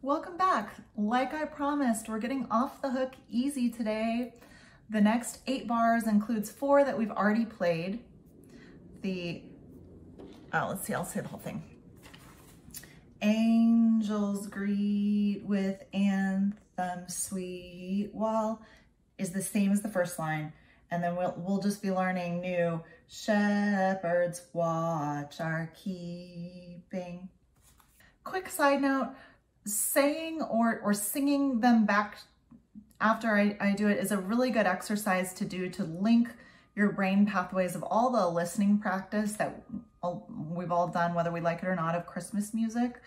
Welcome back. Like I promised, we're getting off the hook easy today. The next eight bars includes four that we've already played. The, oh, let's see, I'll say the whole thing. Angels greet with anthem sweet while is the same as the first line. And then we'll, we'll just be learning new shepherds watch our keeping. Quick side note, saying or, or singing them back after I, I do it is a really good exercise to do to link your brain pathways of all the listening practice that we've all done, whether we like it or not, of Christmas music,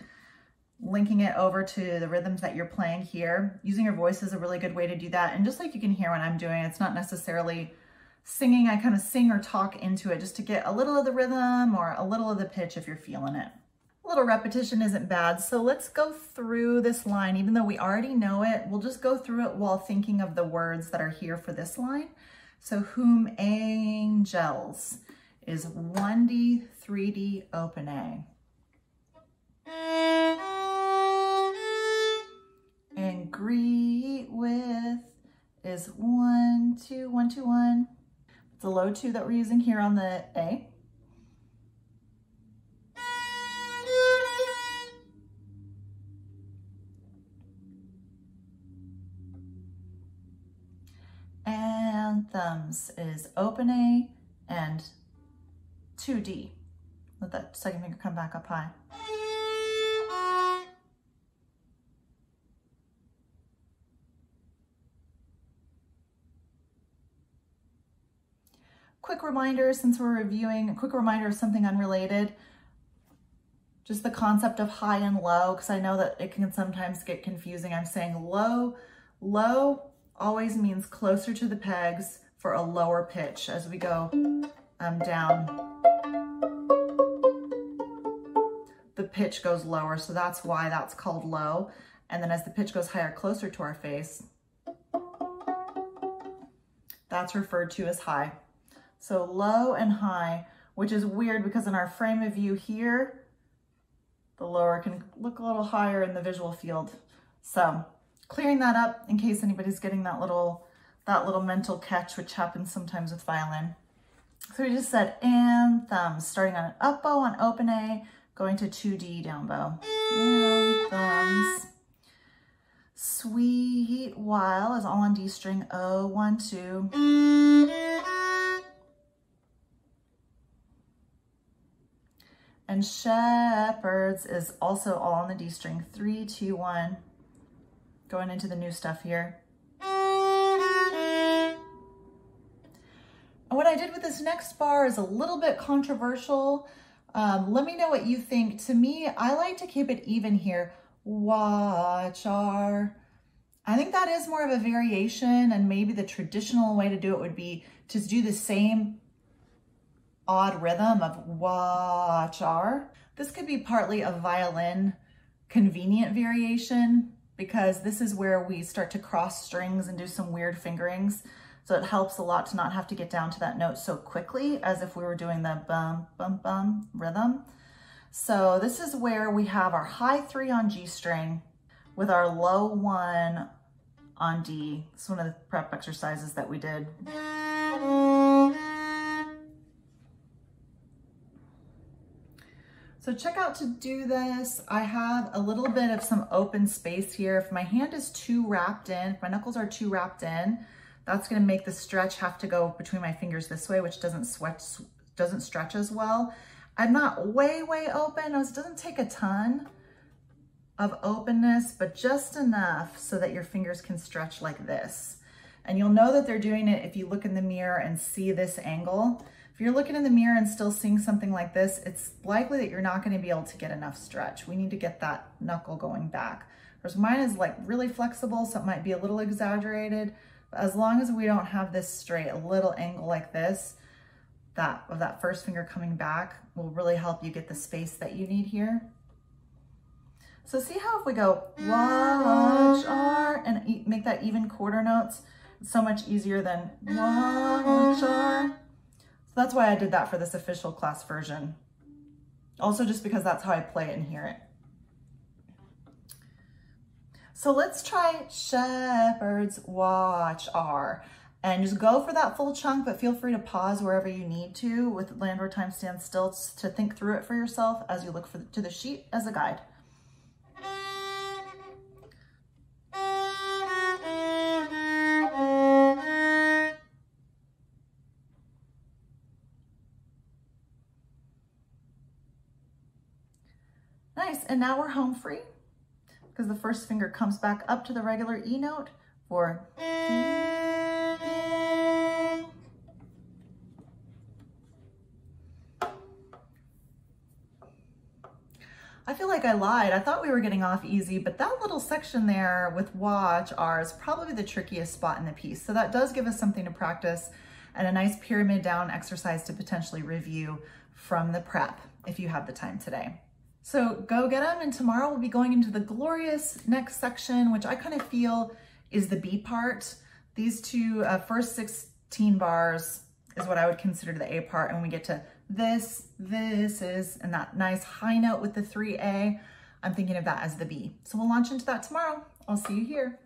linking it over to the rhythms that you're playing here. Using your voice is a really good way to do that. And just like you can hear when I'm doing, it's not necessarily singing, I kind of sing or talk into it just to get a little of the rhythm or a little of the pitch if you're feeling it. Little repetition isn't bad. So let's go through this line. Even though we already know it, we'll just go through it while thinking of the words that are here for this line. So whom angels is 1D, 3D, open A. And greet with is one, two, one, two, one. It's a low two that we're using here on the A. Anthems is open A and 2D. Let that second finger come back up high. Quick reminder, since we're reviewing, a quick reminder of something unrelated, just the concept of high and low, because I know that it can sometimes get confusing. I'm saying low, low always means closer to the pegs for a lower pitch as we go um, down. The pitch goes lower, so that's why that's called low. And then as the pitch goes higher, closer to our face, that's referred to as high. So low and high, which is weird because in our frame of view here, the lower can look a little higher in the visual field. So clearing that up in case anybody's getting that little, that little mental catch, which happens sometimes with violin. So we just said anthems, starting on an up bow on open A, going to 2D down bow. Anthems. Sweet while is all on D string, O, one, two. And shepherds is also all on the D string, three, two, one going into the new stuff here. And what I did with this next bar is a little bit controversial. Um, let me know what you think. To me, I like to keep it even here. Watch our. I think that is more of a variation and maybe the traditional way to do it would be to do the same odd rhythm of watch our. This could be partly a violin convenient variation because this is where we start to cross strings and do some weird fingerings. So it helps a lot to not have to get down to that note so quickly as if we were doing the bum, bum, bum rhythm. So this is where we have our high three on G string with our low one on D. It's one of the prep exercises that we did. So check out to do this. I have a little bit of some open space here. If my hand is too wrapped in, if my knuckles are too wrapped in, that's gonna make the stretch have to go between my fingers this way, which doesn't sweat, doesn't stretch as well. I'm not way, way open. It doesn't take a ton of openness, but just enough so that your fingers can stretch like this. And you'll know that they're doing it if you look in the mirror and see this angle. If you're looking in the mirror and still seeing something like this, it's likely that you're not gonna be able to get enough stretch. We need to get that knuckle going back. Whereas mine is like really flexible, so it might be a little exaggerated. But as long as we don't have this straight, a little angle like this, that of that first finger coming back will really help you get the space that you need here. So see how if we go watch R and make that even quarter notes, it's so much easier than watch R. So that's why I did that for this official class version. Also just because that's how I play it and hear it. So let's try Shepherd's Watch R. And just go for that full chunk, but feel free to pause wherever you need to with Landlord Time Stand Still to think through it for yourself as you look for, to the sheet as a guide. And now we're home free because the first finger comes back up to the regular E note for I feel like I lied. I thought we were getting off easy, but that little section there with watch R is probably the trickiest spot in the piece. So that does give us something to practice and a nice pyramid down exercise to potentially review from the prep if you have the time today. So go get them and tomorrow we'll be going into the glorious next section, which I kind of feel is the B part. These two uh, first 16 bars is what I would consider the A part. And we get to this, this is, and that nice high note with the 3A, I'm thinking of that as the B. So we'll launch into that tomorrow. I'll see you here.